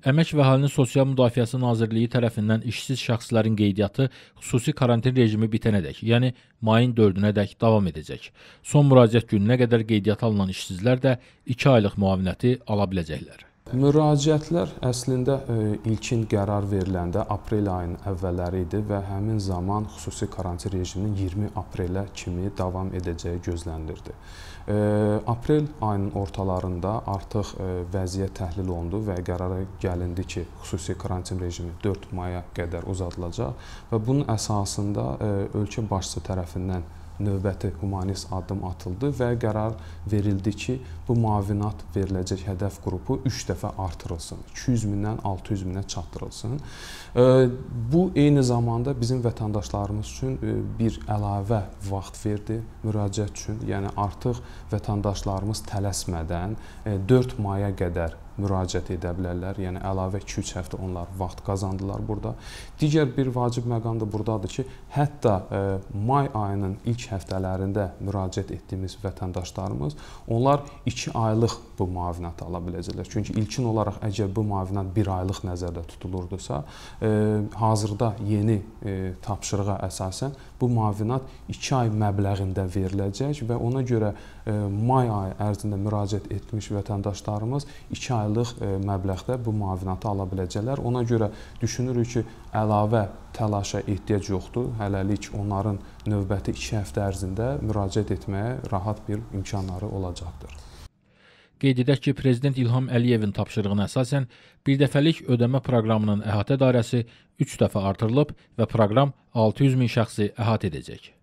Əmək və Əhalinin Sosial Müdafiəsi Nazirliyi tərəfindən işsiz şəxslərin qeydiyyatı xüsusi karantin rejimi bitənədək, yəni mayın 4-ədək davam edəcək. Son müraciət gününə qədər qeydiyyata alınan işsizlər də 2 aylıq müavinəti ala biləcəklər. Müraciətlər əslində e, ilkin qərar veriləndə aprel ayının əvvəlləri idi və həmin zaman xüsusi karantin rejiminin 20 aprelə kimi davam edəcəyi gözlənilirdi. E, aprel ayının ortalarında artıq e, vəziyyət təhlil olundu və qərara gəlindi ki, xüsusi karantin rejimi 4 maya qədər uzadılacaq və bunun əsasında ölkə başçısı tərəfindən növbəti humanist addım atıldı və qərar verildi ki, bu müavinat veriləcək hədəf qrupu 3 dəfə artırılsın. 200 mindən 600 minə çatdırılsın. Bu eyni zamanda bizim vətəndaşlarımız üçün bir əlavə vaxt verdi müraciət üçün. Yəni artıq vətəndaşlarımız tələsmədən 4 maya qədər müraciət edə bilərlər. Yəni əlavə 2-3 həftə onlar vaxt qazandılar burada. Digər bir vacib məqam da burdadır ki, hətta ə, may ayının ilk həftələrində müraciət etdiyimiz vətəndaşlarımız onlar 2 aylıq bu müavinəti ala biləcəklər. Çünki ilkin olaraq əgər bu müavinət 1 aylıq nəzərdə tutulurdusa, ə, hazırda yeni ə, tapşırığa əsasən bu müavinət 2 ay məbləğində veriləcək və ona görə ə, may ayı ərzində müraciət etmiş vətəndaşlarımız 2 ay aylıq e, məbləğdə bu müavinatı ala biləcəklər. Ona görə düşünürük ki, əlavə təlaşa ehtiyac yoxdur. Hələlik onların növbəti 2 həftə ərzində müraciət etməyə rahat bir imkanları olacaqdır. Qeyd edək ki, Prezident İlham Əliyevin tapşırığına əsasən birdəfəlik ödəmə proqramının əhatə dairəsi 3 dəfə artırılıb və proqram 600 min şəxsi əhatə edəcək.